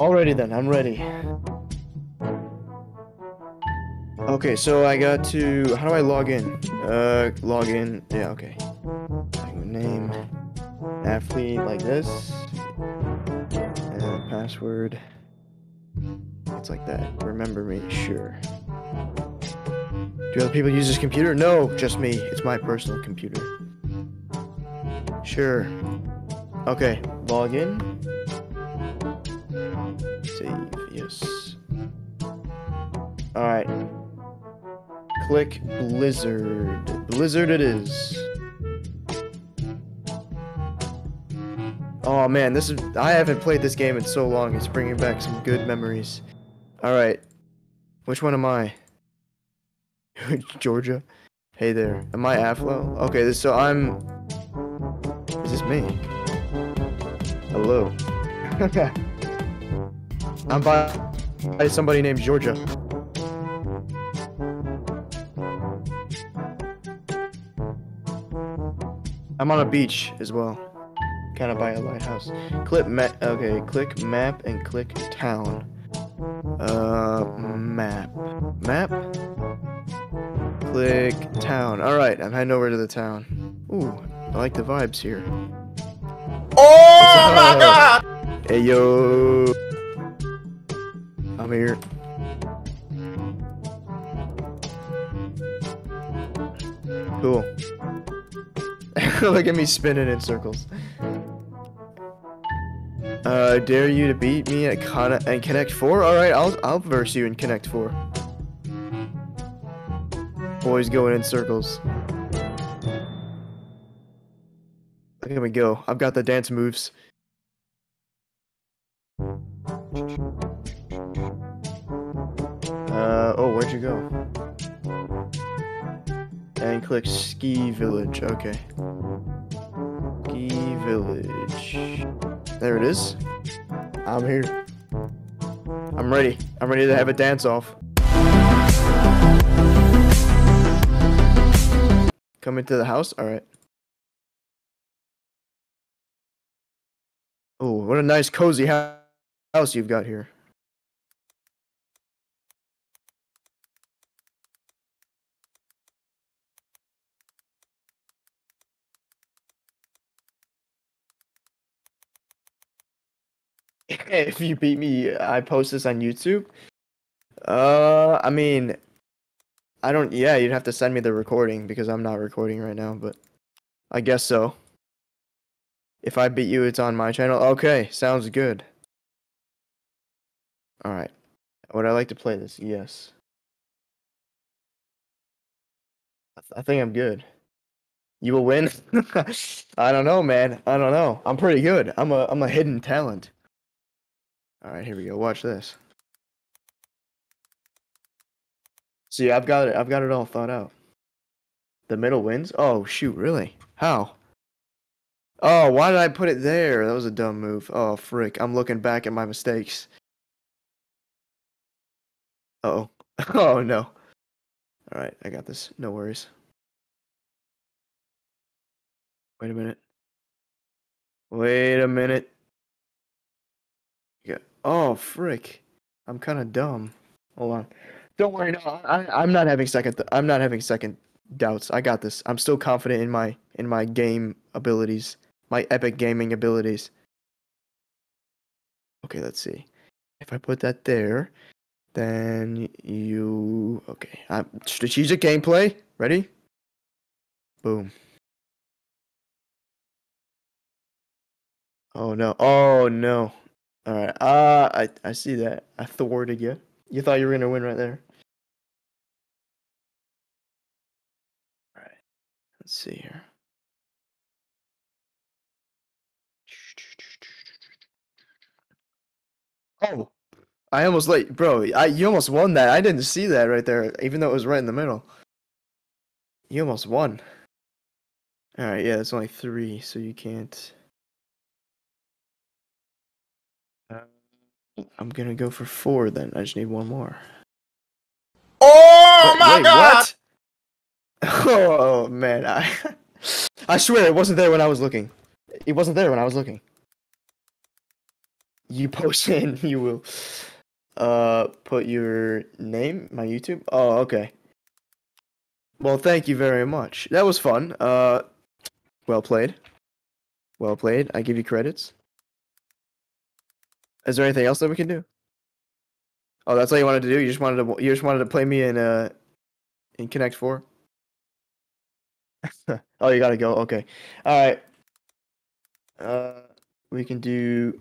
Alrighty then, I'm ready. Okay, so I got to. How do I log in? Uh, log in. Yeah, okay. Name athlete like this, and password. It's like that. Remember me, sure. Do other people use this computer? No, just me. It's my personal computer. Sure. Okay, log in. Save, yes. Alright. Click Blizzard. Blizzard it is. Oh man, this is I haven't played this game in so long. It's bringing back some good memories. All right. Which one am I? Georgia. Hey there. Am I Aflo? Okay, so I'm Is this me? Hello. I'm by, by somebody named Georgia. I'm on a beach as well kind of by a lighthouse. Click map. Okay, click map and click town. Uh, map. Map. Click town. All right, I'm heading over to the town. Ooh, I like the vibes here. Oh my god! Hey yo. I'm here. Cool. Look at me spinning in circles. Uh, dare you to beat me at Con and Connect 4? Alright, I'll, I'll verse you in Connect 4. Boys going in circles. Look at me go. I've got the dance moves. Uh, oh, where'd you go? And click Ski Village, okay. Ski Village. There it is. I'm here. I'm ready. I'm ready to have a dance off. Come into the house? Alright. Oh, what a nice cozy house you've got here. if you beat me, I post this on YouTube. Uh, I mean, I don't. Yeah, you'd have to send me the recording because I'm not recording right now. But I guess so. If I beat you, it's on my channel. Okay, sounds good. All right. Would I like to play this? Yes. I, th- I think I'm good. You will win. I don't know, man. I don't know. I'm pretty good. I'm a I'm a hidden talent. All right, here we go. Watch this. See, I've got it. I've got it all thought out. The middle wins. Oh shoot! Really? How? Oh, why did I put it there? That was a dumb move. Oh frick! I'm looking back at my mistakes. Uh oh. Oh no. All right, I got this. No worries. Wait a minute. Wait a minute. Oh, frick. I'm kind of dumb. Hold on. Don't worry. No, I, I'm not having second. Th- I'm not having second doubts. I got this. I'm still confident in my in my game abilities, my epic gaming abilities. Okay, let's see. If I put that there, then you okay. I'm strategic gameplay. Ready? Boom. Oh no. Oh no. All right. Uh, I I see that. I thwarted you. You thought you were gonna win right there. All right. Let's see here. Oh, I almost like, bro. I you almost won that. I didn't see that right there, even though it was right in the middle. You almost won. All right. Yeah, it's only three, so you can't. I'm gonna go for four then. I just need one more. Oh wait, my wait, god! What? Oh man, I I swear it wasn't there when I was looking. It wasn't there when I was looking. you post in, you will uh put your name, my YouTube. Oh, okay. Well, thank you very much. That was fun. Uh, well played. Well played. I give you credits. Is there anything else that we can do? Oh, that's all you wanted to do. You just wanted to. You just wanted to play me in uh in Connect Four. oh, you gotta go. Okay. All right. Uh, we can do